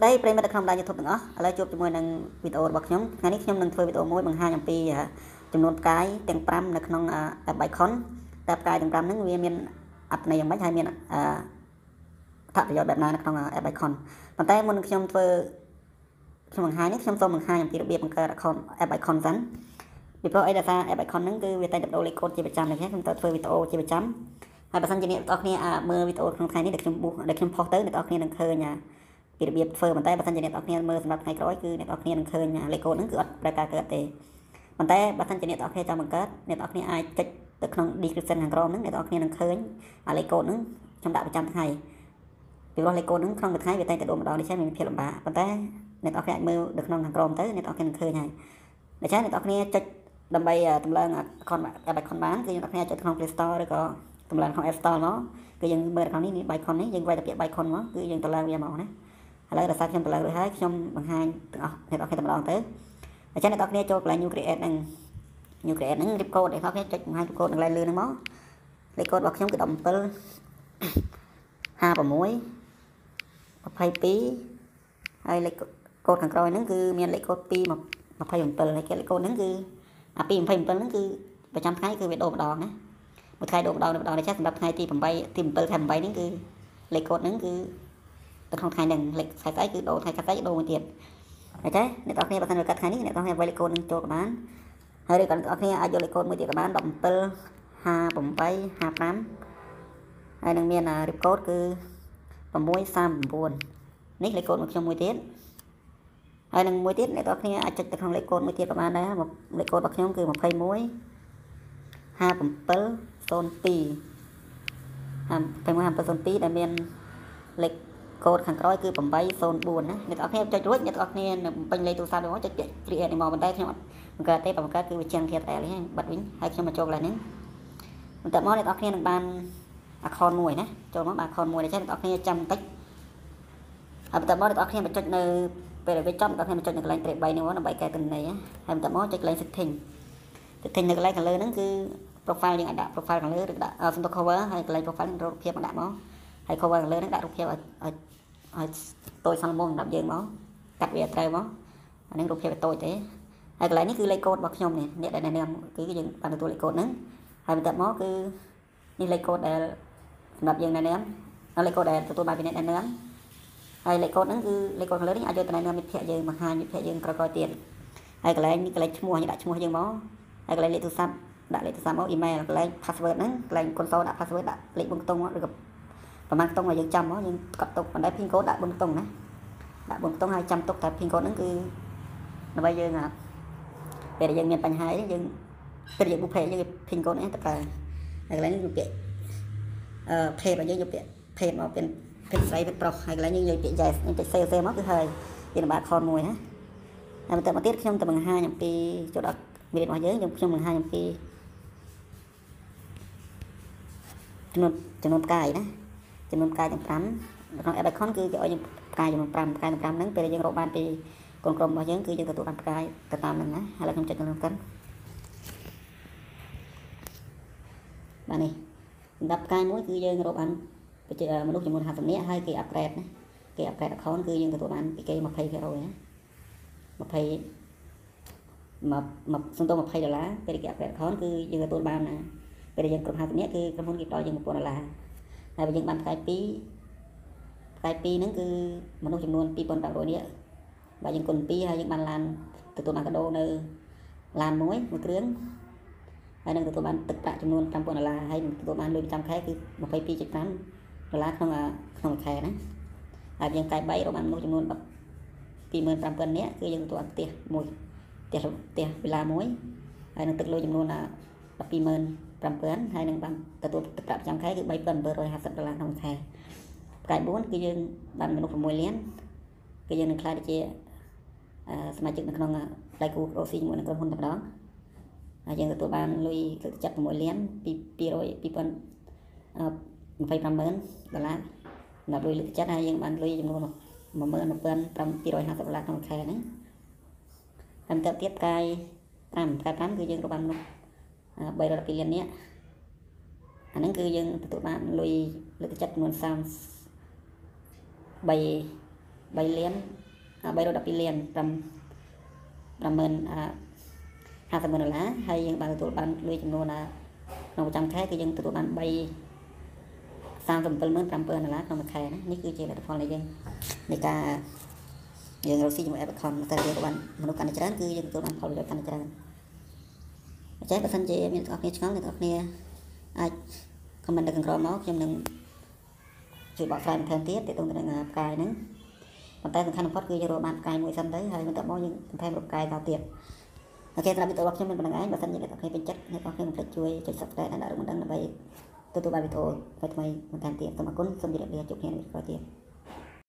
ស្ដីប្រិយមិត្តនៅក្នុងបណ្ដាញ YouTube ទាំងអស់ឥឡូវជួបជាមួយនឹងវីដេអូរបស់ខ្ញុំថ្ងៃនេះខ្ញុំនឹងធ្វើវីដេអូមួយបង្ហាញអំពីចំនួនផ្កាយទាំង5នៅក្នុង app Icon តែផ្កាយទាំង5ហ្នឹងវាមានអត្ថន័យយ៉ាងម៉េចហើយមានអត្ថប្រយោជន៍បែបណានៅក្នុង app Icon ប៉ុន្តែមុននឹងខ្ញុំធ្វើខ្ញុំបង្ហាញនេះខ្ញុំសូមបង្ហាញអំពីរបៀបបង្កើត account app Icon សិនពីព្រោះអីដោយសារ app Icon ហ្នឹងគឺវាតែងតែបដូរលេខកូដជាប្រចាំដូច្នេះខ្ញុំត្រូវធ្វើវីដេអូជាប្រចាំហើយបើសិនជាអ្នកទាំងអស់គ្នាមើលវីដេអូក្នុងថ្ងៃនេះដែលខ្ញុំបួសដែលខ្ញុំផុសទៅអ្នកទាំងអស់គ្នានឹងឃើញ ពីរបៀបធ្វើប៉ុន្តែបើសិនជាអ្នកនរគ្នាមើលសម្រាប់ថ្ងៃក្រោយគឺអ្នកនរគ្នានឹងឃើញលេខកូដហ្នឹងគឺអត់ប្រែការកើតទេប៉ុន្តែបើសិនជាអ្នកនរគ្នាចង់បង្កើតអ្នកនរគ្នាអាចចុចទៅក្នុង description ខាងក្រោមហ្នឹងអ្នកនរគ្នានឹងឃើញអាលេខកូដហ្នឹងខ្ញុំដាក់ប្រចាំថ្ងៃពីព្រោះលេខកូដហ្នឹងក្នុងមួយថ្ងៃវាតែងតែដូរម្ដងដូច្នេះមានភាពលំបាកប៉ុន្តែអ្នកនរគ្នាអាចមើលនៅក្នុងខាងក្រោមទៅអ្នកនរគ្នានឹងឃើញហើយដូច្នេះអ្នកនរគ្នាចុចដើម្បីតម្លើង account app account បានគឺអ្នកនរគ្នាចុចក្នុង Play Store ឬក៏តម្លើងក្នុង App Store មកគឺយើងមើលនៅក្នុងនេះនេះ Bicon នេះយើងវាយទៅពាក្យ Bicon មកគឺយើងតម្លើងវាមកណា ឥឡូវដោយសារខ្ញុំទៅលើរួចហើយខ្ញុំបង្ហាញទាំងអស់អ្នកនរគ្នាតែម្ដងទៅអញ្ចឹងអ្នកនរគ្នាចូលកន្លែង new create ហ្នឹង new create ហ្នឹងរៀបកូដអ្នកនរគ្នាចុចបង្ហាញកូដនឹងឡើងលឿនហ្នឹងមកលេខកូដរបស់ខ្ញុំគឺ17 56 22ហើយលេខកូដខាងក្រោយហ្នឹងគឺមានលេខកូដ2 27ហើយគេលេខកូដហ្នឹងគឺអា2 27ហ្នឹងគឺប្រចាំថ្ងៃគឺវាដូរម្ដងណាមួយថ្ងៃដូរម្ដងម្ដងនេះចាសម្រាប់ថ្ងៃទី8ទី7ខែ8ហ្នឹងគឺលេខកូដហ្នឹងគឺ ទៅក្នុងថ្ងៃហ្នឹងលេខថ្ងៃស្អែកគឺដូរថ្ងៃស្អែកដូរមួយទៀតអញ្ចឹងអ្នកនរគ្នាបើសិនជាកាត់ថ្ងៃនេះអ្នកនរគ្នាវាយលេខកូដនឹងចូលក៏បានហើយឬក៏អ្នកនរគ្នាអាចយកលេខកូដមួយទៀតក៏បាន17 58 55ហើយនឹងមានរៀបកូដគឺ639នេះលេខកូដរបស់ខ្ញុំមួយទៀតហើយនឹងមួយទៀតអ្នកនរគ្នាអាចចុចទៅក្នុងលេខកូដមួយទៀតក៏បានដែរលេខកូដរបស់ខ្ញុំគឺ21 5702 515702ដែលមានលេខ កូដខាងក្រោយគឺ804ណាអ្នកនរគ្នាចុចរួចអ្នកនរគ្នានឹងពេញលេខទូរស័ព្ទរបស់ចុចពាក្យ create នេះមកប៉ុន្តែខ្ញុំអត់បង្កើតទេបើបង្កើតគឺវាជាង KTL ហ្នឹងបាត់វិញហើយខ្ញុំមកចូលកន្លែងហ្នឹងបន្ទាប់មកអ្នកនរគ្នានឹងបាន account មួយណាចូលមកបាន account មួយដូច្នេះអ្នកនរគ្នាចាំបន្តិចហើយបន្ទាប់មកអ្នកនរគ្នាបញ្ចុចនៅពេលដែលវាចំអ្នកនរគ្នាបញ្ចុចនៅកន្លែង3នេះមកដើម្បីកែទិន្នន័យហើយបន្ទាប់មកចុចកន្លែង setting setting នៅកន្លែងខាងលើហ្នឹងគឺ profile យើងអាចដាក់ profile ខាងលើឬដាក់សំទុក cover ហើយកន្លែង profile នឹងរូបភាពមកដាក់មក ហើយ cover ខាងលើហ្នឹងដាក់រូបភាពឲ្យឲ្យឲ្យតូចសងមុំសម្រាប់យើងមកកាត់វាត្រូវមកអានេះរូបភាពតូចទេហើយកន្លែងនេះគឺលេខកូដរបស់ខ្ញុំនេះអ្នកដែលណែនាំគឺយើងបានទទួលលេខកូដហ្នឹងហើយបន្ទាប់មកគឺនេះលេខកូដដែលសម្រាប់យើងណែនាំលេខកូដដែលទទួលបានពីអ្នកណែនាំហើយលេខកូដហ្នឹងគឺលេខកូដខាងលើនេះអាចយកទៅណែនាំមិត្តភ័ក្ដិយើងបង្ហាញមិត្តភ័ក្ដិយើងក្រោយៗទៀតហើយកន្លែងនេះកន្លែងឈ្មោះយើងដាក់ឈ្មោះយើងមកហើយកន្លែងលេខទូរស័ព្ទដាក់លេខទូរស័ព្ទមក email កន្លែង password ហ្នឹងកន្លែង console ដាក់ password ដាក់លេខប៊ុនខ្ទង់ឬក៏ ប្រហែលខ្ទង់ឲ្យយើងចាំមកយើងកត់ទុកប៉ុន្តែ pin code ដាក់ប៊ុនខ្ទង់ណាដាក់ប៊ុនខ្ទង់ហើយចាំទុកតែ pin code ហ្នឹងគឺដើម្បីយើងពេលដែលយើងមានបញ្ហាអីយើងពេលយើងបុកភេយើង pin code នេះទៅប្រើហើយកន្លែងនេះយកពាក្យអឺភេទរបស់យើងយកពាក្យភេទមកเป็นភេទស្រីភេទប្រុសហើយកន្លែងយើងយកពាក្យ yes យើងពេច sale sale មកគឺហើយយើងបានខនមួយណាហើយបន្តមកទៀតខ្ញុំទៅបង្ហាញអំពីចូលដល់មេរៀនរបស់យើងខ្ញុំបង្ហាញអំពីចំនួនចំនួនផ្កាយណា ចំនួនផ្កាយទាំង5នៅក្នុង app icon គឺគេឲ្យយើងផ្កាយចំនួន5ផ្កាយទាំង5ហ្នឹងពេលយើងរកបានពីកូនក្រុមរបស់យើងគឺយើងទទួលបានផ្កាយទៅតាមហ្នឹងណាឥឡូវខ្ញុំចុចទៅក្នុងកិនបាទនេះសម្រាប់ផ្កាយមួយគឺយើងរកបានមនុស្សចំនួន50នាក់ហើយគេ upgrade ណាគេ upgrade account គឺយើងទទួលបានពីគេ20%ណា20មកមកសំទោ20ដុល្លារពេលគេ upgrade account គឺយើងទទួលបានណាពេលយើងគ្រប់50នាក់គឺក្រុមហ៊ុនគេផ្ដល់យើង1000ដុល្លារ ហើយបើយើងបានផ្កាយ2ផ្កាយ2ហ្នឹងគឺមនុស្សចំនួន2500នាក់បើយើងគុណ2ហើយយើងបានឡានទទួលបានកាដូនៅឡានមួយមួយគ្រឿងហើយនឹងទទួលបានទឹកប្រាក់ចំនួន5000ដុល្លារហើយនឹងទទួលបានលុយប្រចាំខែគឺ22.5ដុល្លារក្នុងក្នុងមួយខែណាហើយយើងកាយ3រកបានមនុស្សចំនួន25000នាក់គឺយើងទទួលបានផ្ទះមួយផ្ទះផ្ទះវិឡាមួយហើយនឹងទឹកលុយចំនួន 120,000 7ហើយនឹងបានទទួលទឹកប្រាក់ប្រចាំខែគឺ3750ដុល្លារក្នុងខែផ្កាយ4គឺយើងបានមនុស្ស6លានគឺយើងនឹងខ្លាចជាសមាជិកនៅក្នុងដៃគូរកស៊ីជាមួយនឹងក្រុមហ៊ុនតែម្ដងហើយយើងទទួលបានលុយលើកចិត្ត6លានពី200 2000 250,000ដុល្លារសម្រាប់លុយលើកចិត្តហើយយើងបានលុយចំនួន11750ដុល្លារក្នុងខែហ្នឹងហើយបន្តទៀតផ្កាយ5ផ្កាយ5គឺយើងរកបានមនុស្ស 312លាននាក់អាហ្នឹងគឺយើងទទួលបានលុយលើកទឹកចិត្តចំនួន33 3លាន312លាន5 50000អា50ម៉ឺនដុល្លារហើយយើងបានទទួលបានលុយចំនួនក្នុងប្រចាំខែគឺយើងទទួលបាន3 375,000ដុល្លារក្នុងមួយខែណានេះគឺជាលទ្ធផលនៃយើងនៃការយើងរកស៊ីជាមួយ Epicon តែយើងក៏បានមនុស្សកាន់តែច្រើនគឺយើងទទួលបានផលប្រយោជន៍កាន់តែច្រើន អញ្ចឹងបើសិនជាមានអ្នកនរគ្នាឆ្ងល់អ្នកនរគ្នាអាច comment នៅខាងក្រោមមកខ្ញុំនឹងជួយបកស្រាយបន្ថែមទៀតទាក់ទងទៅនឹងផ្កាយហ្នឹងប៉ុន្តែសំខាន់បំផុតគឺយើងរកបានផ្កាយមួយសិនទៅហើយបន្ទាប់មកយើងបន្ថែមរកផ្កាយតទៀតអូខេសម្រាប់វីដេអូរបស់ខ្ញុំមានប៉ុណ្្នឹងឯងបើសិនជាអ្នកនរគ្នាពេញចិត្តអ្នកនរគ្នាកុំភ្លេចជួយចុច Subscribe និងដាក់រូបមន្តដើម្បីទទួលបានវីដេអូថ្មីៗបន្ថែមទៀតសូមអរគុណសូមជម្រាបលាជួបគ្នានៅវីដេអូក្រោយទៀត